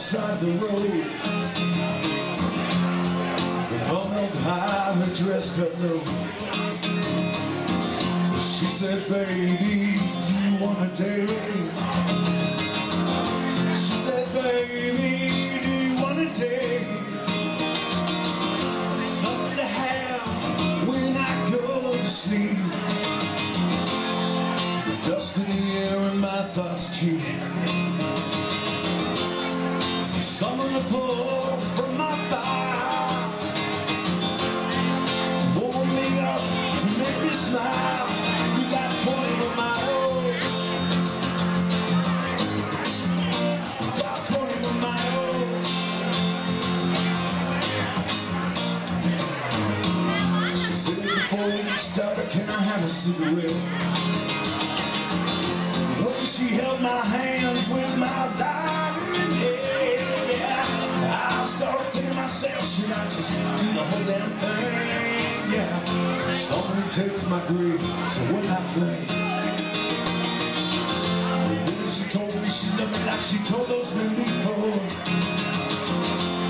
side the road With home held high, her dress cut low She said, baby, do you want to date? She said, baby, do you want to date? Something to have when I go to sleep The dust in the air and my thoughts cheat cigarette? When she held my hands with my life myself, should I just do the whole damn thing? Yeah, someone would take to my grave, so what I think? Then she told me she loved me like she told those men before.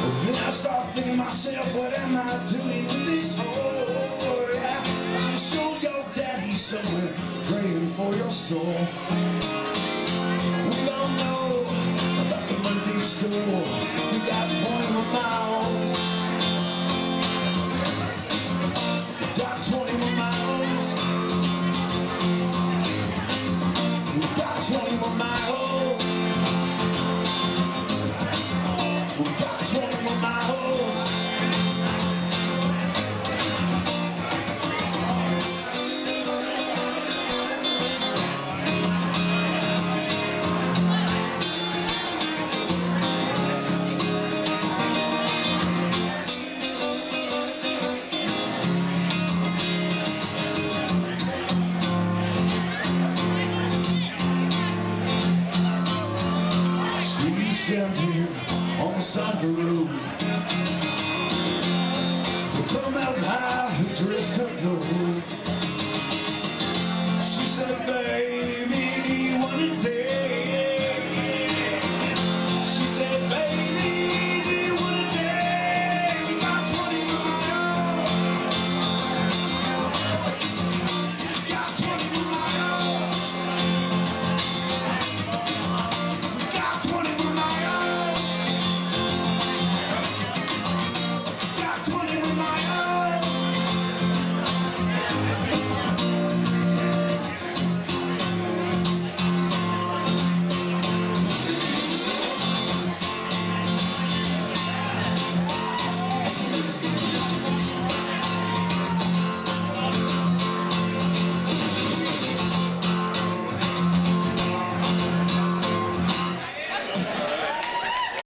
But then I started thinking myself, what am I doing in this hole? Yeah, I'm sure your daddy's somewhere praying for your soul. We all know about the Monday store. on the.